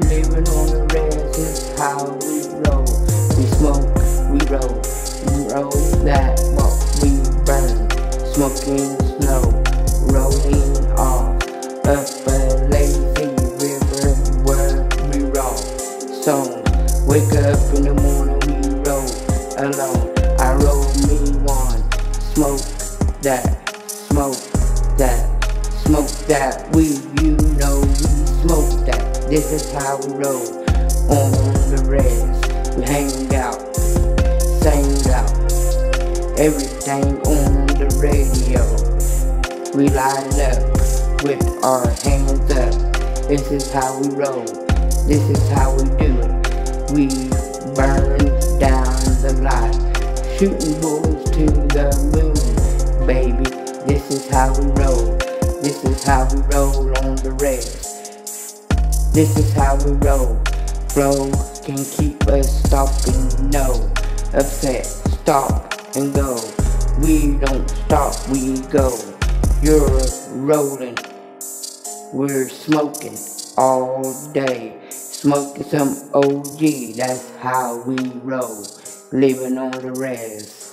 living on the res is how we roll. We smoke, we roll, we roll that what we burn. Smoking snow, rolling off up a lazy river where we roll. Songs, wake up in the morning, we roll alone. I roll me one, smoke that, smoke that. Smoke that We, you know we smoke. This is how we roll on the res. We hang out, sing out, everything on the radio. We light up with our hands up. This is how we roll. This is how we do it. We burn down the light, shooting bullets to the moon, baby. This is how we roll. This is how we roll on the res. This is how we roll. Flow can keep us stopping, no. Upset, stop and go. We don't stop, we go. You're rolling. We're smoking all day. Smoking some OG, that's how we roll. Living on the res.